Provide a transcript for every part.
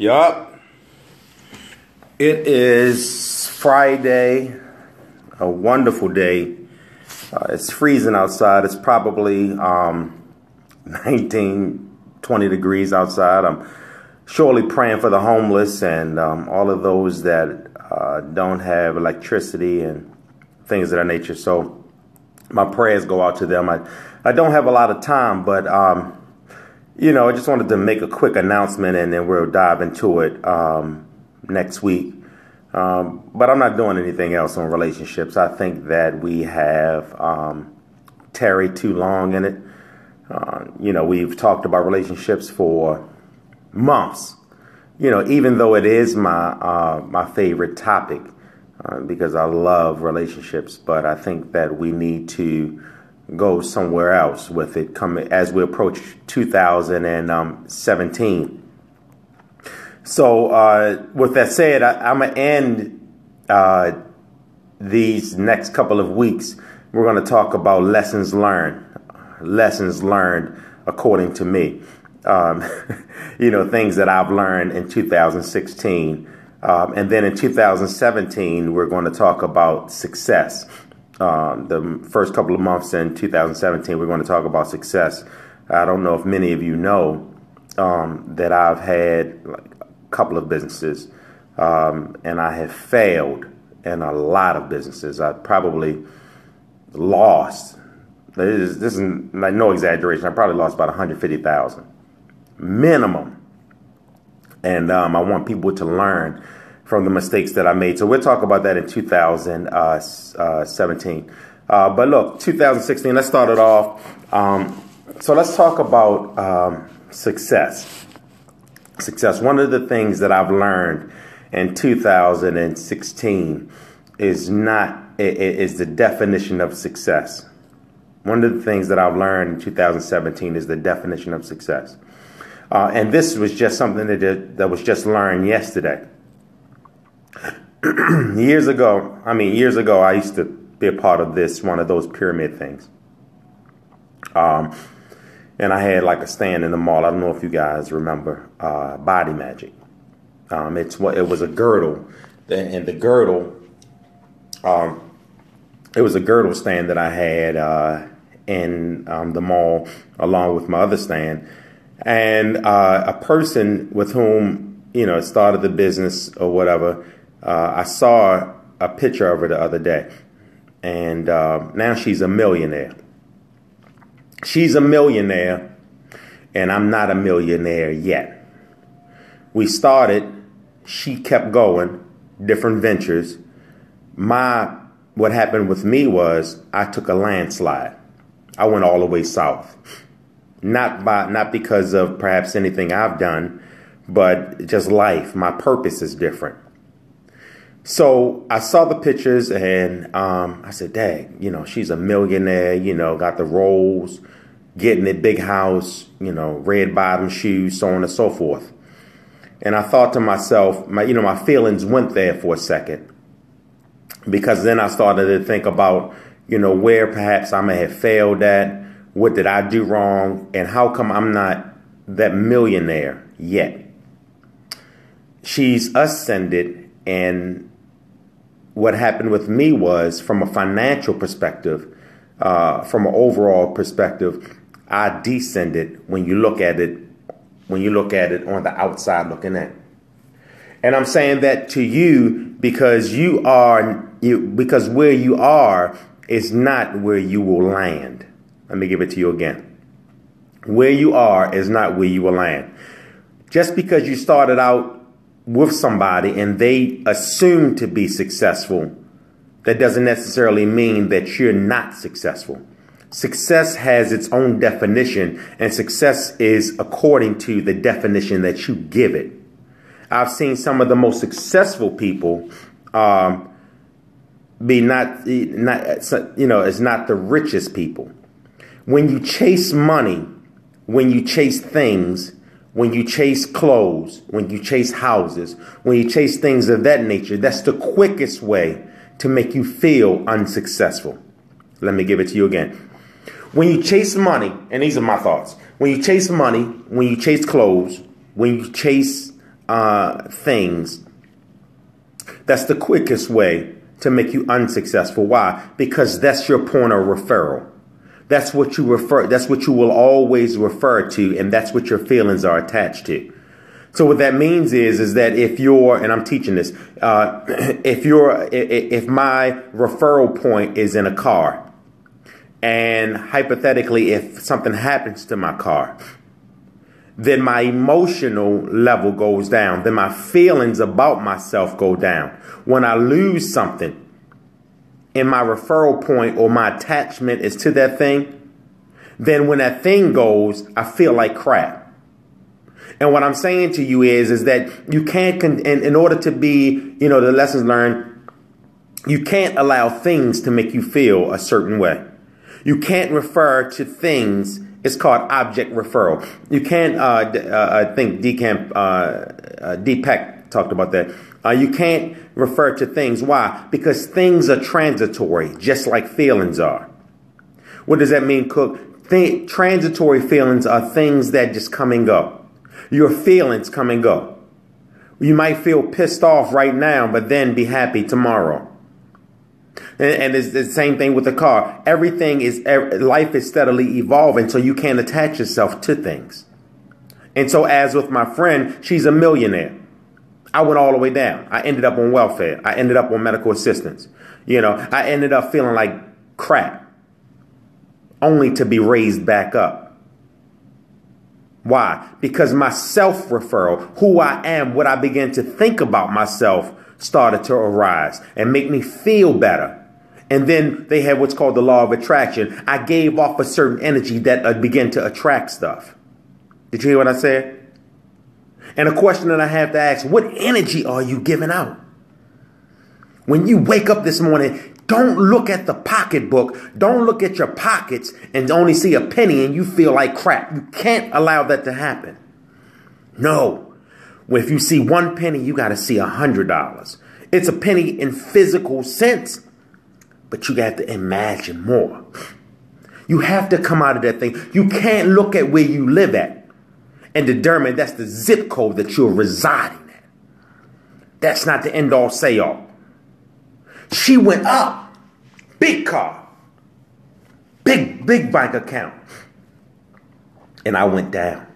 Yup. It is Friday, a wonderful day. Uh, it's freezing outside. It's probably um, 19, 20 degrees outside. I'm surely praying for the homeless and um, all of those that uh, don't have electricity and things of that nature. So my prayers go out to them. I, I don't have a lot of time, but um, you know, I just wanted to make a quick announcement and then we'll dive into it um, next week. Um, but I'm not doing anything else on relationships. I think that we have um, tarried too long in it. Uh, you know, we've talked about relationships for months. You know, even though it is my uh, my favorite topic uh, because I love relationships, but I think that we need to go somewhere else with it coming as we approach 2017. So, uh, with that said, I, am gonna end uh, these next couple of weeks. We're gonna talk about lessons learned, lessons learned according to me. Um, you know, things that I've learned in 2016. Um, and then in 2017, we're going to talk about success um, the first couple of months in 2017, we're going to talk about success. I don't know if many of you know um, that I've had like a couple of businesses um, and I have failed in a lot of businesses. I probably lost. This is, this is like no exaggeration. I probably lost about 150,000 minimum. And um, I want people to learn from the mistakes that I made. So we'll talk about that in 2017. Uh, but look, 2016, let's start it off. Um, so let's talk about um, success. Success. One of the things that I've learned in 2016 is not is the definition of success. One of the things that I've learned in 2017 is the definition of success. Uh, and this was just something that, that was just learned yesterday. years ago, I mean, years ago, I used to be a part of this, one of those pyramid things. Um, and I had like a stand in the mall. I don't know if you guys remember uh, Body Magic. Um, it's what it was a girdle, and the girdle, um, it was a girdle stand that I had uh, in um, the mall along with my other stand, and uh, a person with whom you know started the business or whatever uh, I saw a picture of her the other day, and uh, now she's a millionaire. She's a millionaire, and I'm not a millionaire yet. We started, she kept going, different ventures. My what happened with me was I took a landslide. I went all the way south. Not by not because of perhaps anything I've done, but just life. My purpose is different. So I saw the pictures and um, I said, Dad, you know, she's a millionaire, you know, got the rolls, getting a big house, you know, red bottom shoes, so on and so forth. And I thought to myself, my, you know, my feelings went there for a second because then I started to think about, you know, where perhaps I may have failed at, what did I do wrong, and how come I'm not that millionaire yet. She's ascended and what happened with me was from a financial perspective, uh, from an overall perspective, I descended when you look at it, when you look at it on the outside looking in. And I'm saying that to you because you are, you, because where you are is not where you will land. Let me give it to you again. Where you are is not where you will land. Just because you started out with somebody and they assume to be successful, that doesn't necessarily mean that you're not successful. Success has its own definition, and success is according to the definition that you give it. I've seen some of the most successful people um, be not, not, you know, it's not the richest people. When you chase money, when you chase things, when you chase clothes, when you chase houses, when you chase things of that nature, that's the quickest way to make you feel unsuccessful. Let me give it to you again. When you chase money, and these are my thoughts, when you chase money, when you chase clothes, when you chase uh, things, that's the quickest way to make you unsuccessful. Why? Because that's your point of referral. That's what you refer, that's what you will always refer to, and that's what your feelings are attached to. So what that means is, is that if you're, and I'm teaching this, uh, if you're, if my referral point is in a car, and hypothetically, if something happens to my car, then my emotional level goes down. Then my feelings about myself go down. When I lose something and my referral point or my attachment is to that thing, then when that thing goes, I feel like crap. And what I'm saying to you is, is that you can't, con- in, in order to be, you know, the lessons learned, you can't allow things to make you feel a certain way. You can't refer to things it's called object referral. You can't, uh, uh, I think Decamp, uh, uh, Deepak talked about that. Uh, you can't refer to things. Why? Because things are transitory, just like feelings are. What does that mean, Cook? Th- transitory feelings are things that just come and go. Your feelings come and go. You might feel pissed off right now, but then be happy tomorrow. And, and it's the same thing with the car. Everything is, life is steadily evolving, so you can't attach yourself to things. And so, as with my friend, she's a millionaire. I went all the way down. I ended up on welfare. I ended up on medical assistance. You know, I ended up feeling like crap, only to be raised back up. Why? Because my self referral, who I am, what I began to think about myself, started to arise and make me feel better. And then they had what's called the law of attraction. I gave off a certain energy that uh, began to attract stuff. Did you hear what I said? And a question that I have to ask what energy are you giving out? When you wake up this morning, don't look at the pocketbook. Don't look at your pockets and only see a penny and you feel like crap. You can't allow that to happen. No. If you see one penny, you got to see a hundred dollars. It's a penny in physical sense but you have to imagine more. You have to come out of that thing. You can't look at where you live at and determine that's the zip code that you're residing at. That's not the end all say all. She went up. Big car. Big, big bank account. And I went down.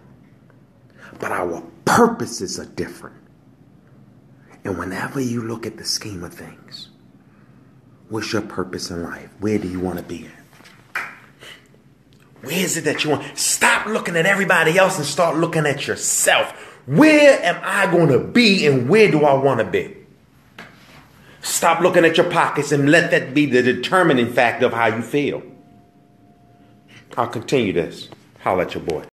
But our purposes are different. And whenever you look at the scheme of things, What's your purpose in life? Where do you want to be at? Where is it that you want? Stop looking at everybody else and start looking at yourself. Where am I going to be and where do I want to be? Stop looking at your pockets and let that be the determining factor of how you feel. I'll continue this. Holla at your boy.